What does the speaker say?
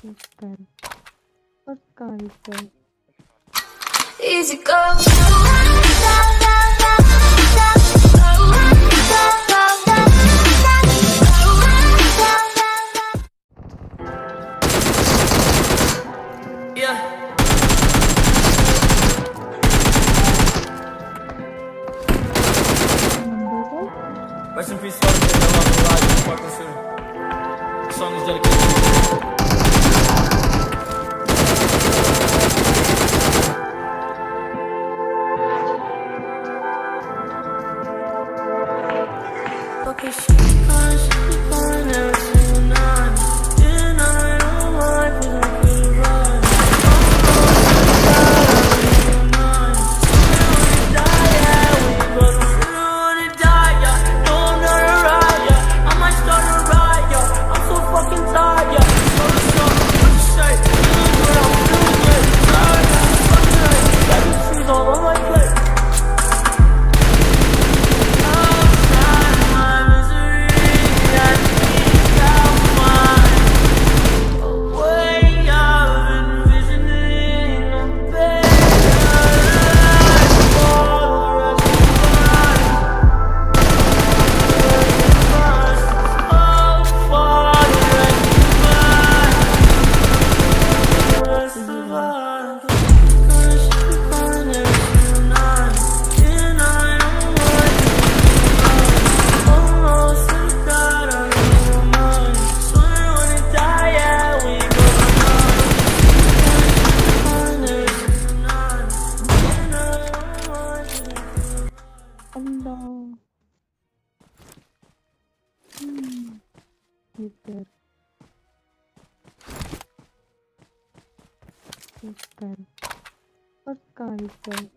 Super. Oscar. Easy go. Rest in peace, fuck. I love you, live, you fucking soon. This song is dedicated Okay, she gone, she He's dead. He's dead. What guy is dead?